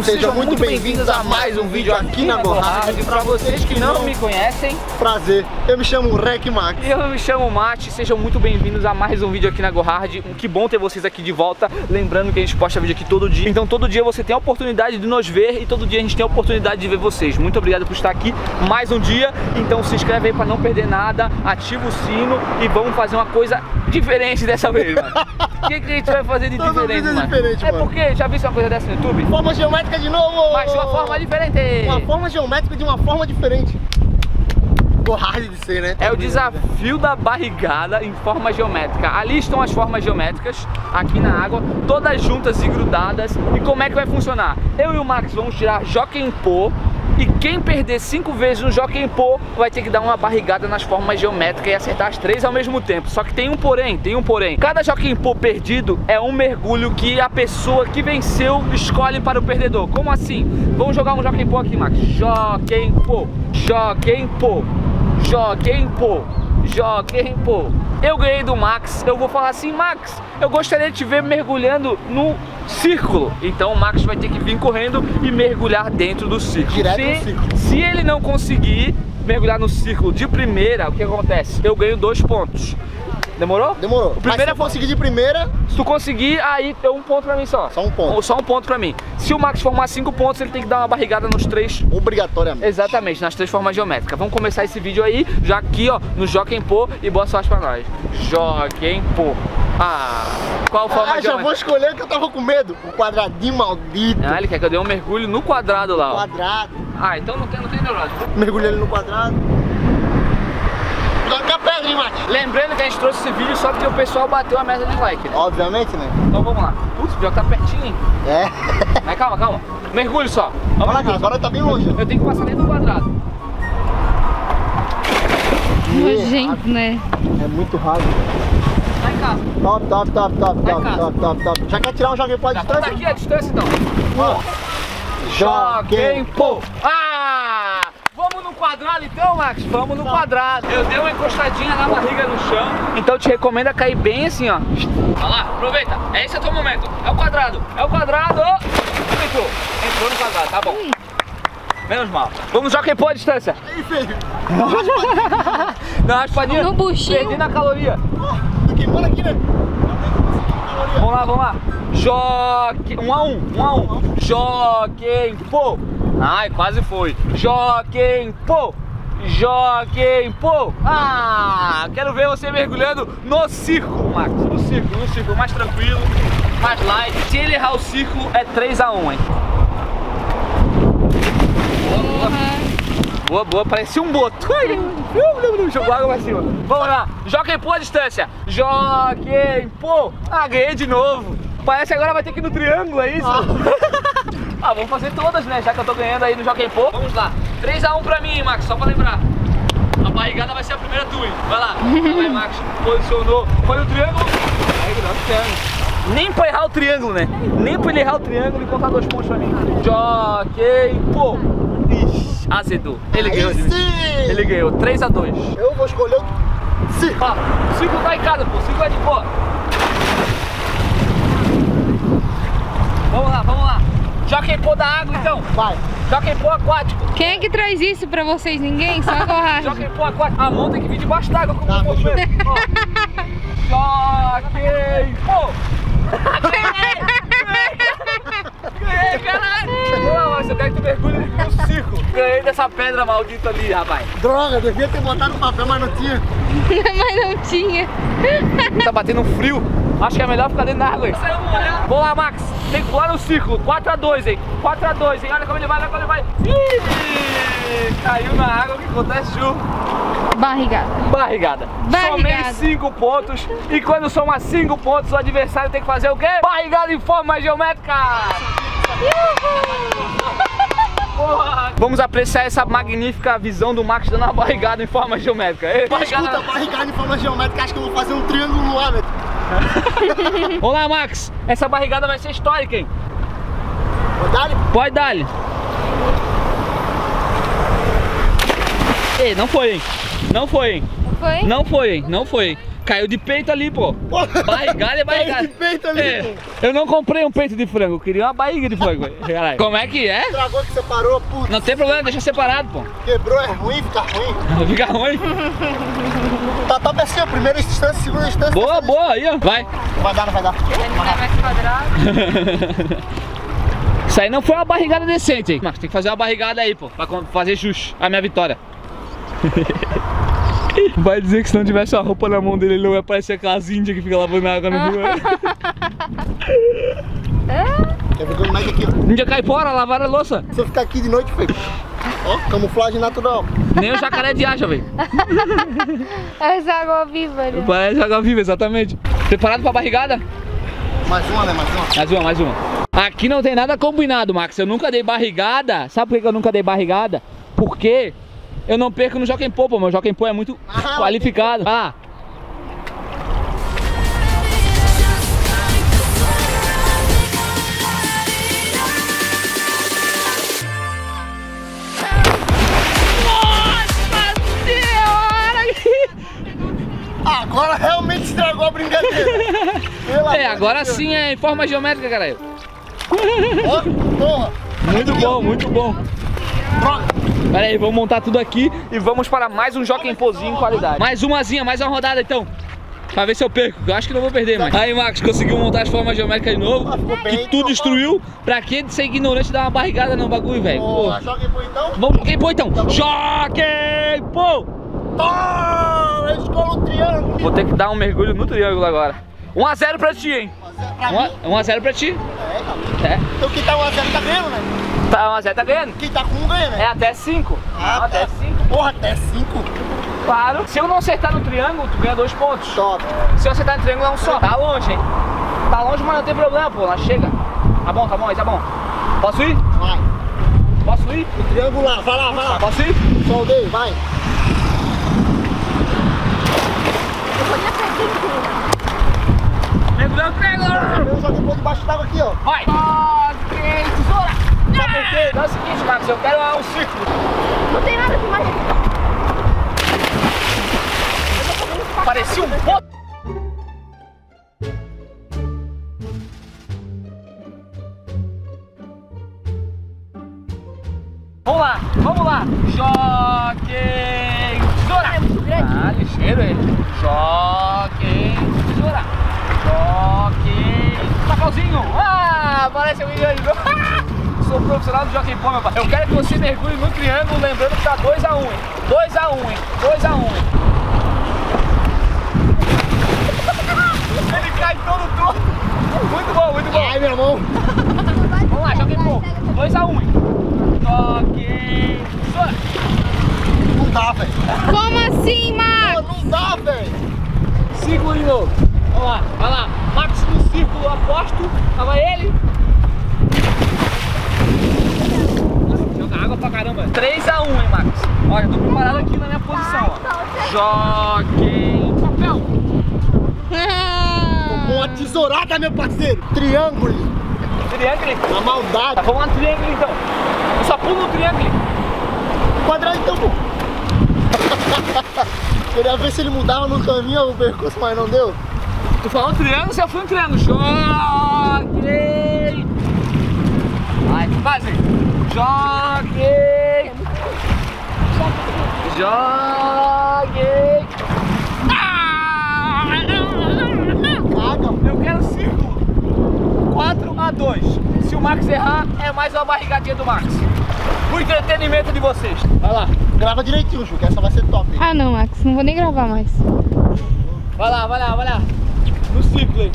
Então sejam muito bem-vindos a mais um vídeo aqui na Gorrard. E pra vocês que não me conhecem, Prazer, eu me chamo Rec Max. eu me chamo Mate, sejam muito bem-vindos a mais um vídeo aqui na Gorhard. Que bom ter vocês aqui de volta. Lembrando que a gente posta vídeo aqui todo dia. Então todo dia você tem a oportunidade de nos ver e todo dia a gente tem a oportunidade de ver vocês. Muito obrigado por estar aqui mais um dia. Então se inscreve aí pra não perder nada, ativa o sino e vamos fazer uma coisa diferente dessa vez, mano. O que, que a gente vai fazer de Todo diferente, é mano? diferente, é mano. porque já viu uma coisa dessa no YouTube? Forma geométrica de novo! Mas de uma forma diferente. Uma forma geométrica de uma forma diferente. Gorrard de ser, né? É o desafio da barrigada em forma geométrica. Ali estão as formas geométricas, aqui na água, todas juntas e grudadas. E como é que vai funcionar? Eu e o Max vamos tirar Jockey Pô. E quem perder cinco vezes no Jockey Pô vai ter que dar uma barrigada nas formas geométricas e acertar as três ao mesmo tempo. Só que tem um porém, tem um porém. Cada Jockey Pô perdido é um mergulho que a pessoa que venceu escolhe para o perdedor. Como assim? Vamos jogar um Jockey Pô aqui, Max. Jockey Pô, Jockey Pô. Joguem pô, joguem pô. Eu ganhei do Max, eu vou falar assim, Max, eu gostaria de te ver mergulhando no círculo. Então o Max vai ter que vir correndo e mergulhar dentro do círculo. Direto se, no círculo. se ele não conseguir mergulhar no círculo de primeira, o que acontece? Eu ganho dois pontos. Demorou? Demorou. O primeiro Mas se é eu conseguir de primeira, Se tu conseguir, aí tem um ponto pra mim só. Só um ponto. Ou Só um ponto pra mim. Se o Max formar cinco pontos, ele tem que dar uma barrigada nos três obrigatoriamente. Exatamente, nas três formas geométricas. Vamos começar esse vídeo aí, já aqui, ó, no Joquem Pô e boa sorte pra nós. Joquem Pô. Ah, qual forma Ah, já vou escolher que eu tava com medo. O quadradinho maldito. Ah, ele quer que eu dê um mergulho no quadrado lá, ó. Quadrado. Ah, então não tem, não tem neurose. Mergulha ele no quadrado. A pedra, hein, Mate? Lembrando que a gente trouxe esse vídeo só porque o pessoal bateu a meta de like, né? Obviamente, né? Então vamos lá. Putz, o pior que tá pertinho, hein? É. Mas calma, calma. Mergulho só. Vamos lá, agora tá bem longe. Eu tenho que passar dentro do quadrado. Nojento, né? É muito rápido. Tá em casa. Top, top, top, top, Vai top, top, top, top. Já quer tirar um joguinho pra Tá, tá distância? aqui a distância então. Ó. Joguem pô! Ah! Vamos no quadrado então, Max? Vamos no quadrado. Eu dei uma encostadinha na barriga no chão, então eu te recomendo a cair bem assim, ó. Olha lá, aproveita. É esse é o teu momento. É o quadrado. É o quadrado. Entrou. Entrou no quadrado, tá bom. Menos mal. Vamos jogar pô a distância. Aí, feio. Não, raspadinha. No buchinho. Perdi na caloria. Tá queimando aqui, né? Vamos lá, vamos lá. Joque. Um a um, um a um. Joguem, pô. Ai, quase foi. Joguem, pô. Joguem, pô. Ah, quero ver você mergulhando no círculo, Max. No círculo, no círculo. Mais tranquilo, mais light. Se ele errar o círculo, é 3 a 1, hein. Boa, boa. Parecia um boto. Jogou água pra cima. Vamos lá, joguem pô a distância. Joguem pô. Ah, ganhei de novo. Parece que agora vai ter que ir no triângulo, é isso? Ah, vamos fazer todas, né? Já que eu tô ganhando aí no Joguem Pô. Vamos lá. 3x1 pra mim, Max, só pra lembrar. A barrigada vai ser a primeira tua, hein? Vai lá. Vai, Max. Posicionou. Foi no triângulo. Aí, não, triângulo. Nem pra errar o triângulo, né? Nem pra ele errar o triângulo e contar dois pontos pra mim. Joguem Pô. Ixi, azedou. Ele Aí ganhou sim. Ele ganhou. 3x2. Eu vou escolher o círculo. Ó, o círculo tá em casa, pô. O círculo é de boa. Vamos lá, vamos Joguem pô da água, então. Vai. Joguem pô aquático. Quem é que traz isso pra vocês? Ninguém? Só a coragem. Joguem pô aquático. A mão tem que vir debaixo d'água, como Tá, um movimento. Ó. Joguem pô. Ganhei! Ganhei, caralho! Quero que tu mergulhe no círculo. Ganhei dessa pedra maldita ali, rapaz. Droga, devia ter botado no papel, mas não tinha. Mas não tinha. Tá batendo um frio. Acho que é melhor ficar dentro da água aí. Vamos lá, Max. Tem que pular no círculo. 4x2, hein? 4x2, hein? Olha como ele vai, olha como ele vai. Ih, caiu na água. O que acontece, Ju? Barrigada. Barrigada. Barrigada. Somente 5 pontos. E quando soma 5 pontos, o adversário tem que fazer o quê? Barrigada em forma geométrica. Vamos apreciar essa magnífica visão do Max dando uma barrigada em forma geométrica. Ei, Escuta, barrigada em forma geométrica, acho que eu vou fazer um triângulo no ar? Vamos lá, Max. Essa barrigada vai ser histórica, hein? Vou dar Pode dar-lhe. Ei, não foi, hein? Não foi, hein? Foi? Não foi, hein? Não foi, hein? Caiu de peito ali, pô. Barrigada é barrigada. Caiu de peito ali, É, pô. eu não comprei um peito de frango, eu queria uma barriga de frango. Caralho. Como é que é? Estragou que separou, putz. Não tem problema, deixa separado, pô. Quebrou, é ruim, fica ruim. Fica ruim. Tá top assim, ó. Primeira instância, segunda instância. Boa, boa, aí, ó. Vai. Não vai dar, não vai dar. Ele é mais quadrado. Isso aí não foi uma barrigada decente, hein? Mas tem que fazer uma barrigada aí, pô, pra fazer jus a minha vitória. Vai dizer que se não tivesse a roupa na mão dele, ele não ia parecer aquelas índias que fica lavando água no rio. né? Quer ver como é que aqui, ó. Índia caipora, lavar a louça. Se eu ficar aqui de noite, feio. Ó, camuflagem natural. Nem o jacaré de acha, velho. Essa água viva, né? Parece água viva, exatamente. Preparado pra barrigada? Mais uma, né? Mais uma. Mais uma, mais uma. Aqui não tem nada combinado, Max. Eu nunca dei barrigada. Sabe por que eu nunca dei barrigada? Porque eu não perco no Jockey Pô, pô. Meu Jockey Pô é muito Ah, qualificado. Ah, Agora realmente estragou a brincadeira. Pelo amor É, agora Deus. sim é em forma geométrica, caralho. Porra. Muito bom, muito bom. Droga. Pera aí, vamos montar tudo aqui e vamos para mais um Jockey Pozinho em qualidade. Mais umazinha, mais uma rodada então. Pra ver se eu perco, que eu acho que não vou perder mais. Aí, Marcos, conseguiu montar as formas geométricas de novo. Que tudo pô. destruiu. Pra que de ser ignorante e dar uma barrigada no bagulho, velho? Aí, pô, então. Vamos, Jockey Pô então. Jockey Pô! Toma! Escola o triângulo. Vou ter que dar um mergulho no triângulo agora. 1x0 pra ti, hein? Pra mim, 1x0 pra ti. é, cara. É. Então quem tá 1x0 tá ganhando, né? Tá, 1x0 tá ganhando. Quem tá com 1 ganha, É né? até 5. Ah, até tá. 5. Porra, até 5. Claro. Se eu não acertar no triângulo, tu ganha dois pontos. Top. Se eu acertar no triângulo é um só. Tá longe, hein? Tá longe, mas não tem problema, pô. Nós chega. Tá bom, tá bom, aí tá bom. Posso ir? Vai. Posso ir? O triângulo lá, vai lá, vai lá. Posso ir? Soldei, vai. Mergulhando o triângulo. Eu joguei por debaixo d'água aqui, ó. Vai. Ok, tesoura. É Marcos, eu quero um círculo. Não tem nada que mais. Parecia um boto. Vamos lá, vamos lá. Jockey, tesoura. É muito grande. Ah, ligeiro ele. Jockey, tesoura. Jockey, papelzinho. Ah, parece um grande. Sou profissional do Jockey Pô, meu pai. Eu quero que você mergulhe no triângulo, lembrando que tá 2x1, hein? 2x1, hein? 2x1, hein? Ele cai todo torto. Muito bom, muito bom. Ai, meu irmão. Vamos lá, Jockey Pô. 2x1, hein? Tesoura. Não dá, velho. Como assim, Max? Não dá, velho. Círculo de novo. Vamos lá, vai lá. Max no círculo, aposto. Tava ele. Joga água pra caramba. 3x1, hein, Max? Olha, tô preparado aqui na minha posição, ó. Joguem papel. Com uma tesourada, meu parceiro. Triângulo. Triângulo. Na maldade. Tá, vamos lá no triângulo então. Eu só pulo no triângulo. Quadrado então, pô. Queria ver se ele mudava no caminho o percurso, mas não deu. Tu falou triângulo, você foi um triângulo. Joguei. Vai, faz aí. Joguei. Joguei. Ah! Caga. Eu quero círculo. 4 a 2. Se o Max errar, é mais uma barrigadinha do Max. O entretenimento de vocês. Vai lá. Grava direitinho, Ju, que essa vai ser top. Ah, não, Max. Não vou nem gravar mais. Vai lá, vai lá, vai lá. No círculo aí.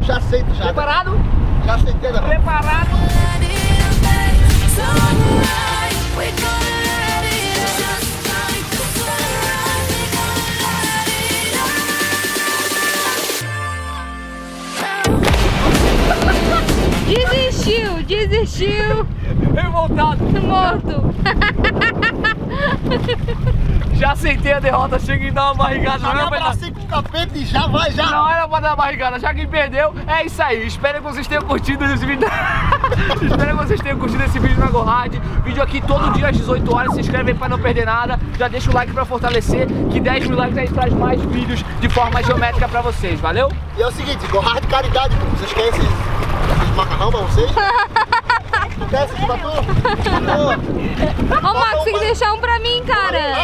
Já aceito, já. Preparado? Já aceitei, galera. Preparado. Desistiu. Revoltado. Morto. Já aceitei a derrota, chega e dá uma barrigada. Já me Não, era pra com o capeta e já vai, já. não era pra dar barrigada, já que perdeu, é isso aí. Espero que vocês tenham curtido esse vídeo. Espero que vocês tenham curtido esse vídeo na GoHard. Vídeo aqui todo dia às 18 horas. Se inscreve aí pra não perder nada. Já deixa o like pra fortalecer. Que 10 mil likes aí traz mais vídeos de forma geométrica pra vocês. Valeu? E é o seguinte, Gohard Caridade, pô. vocês querem esses, esses macarrão pra vocês? Pô, Ô, Max, tem que deixar um pra mim, cara.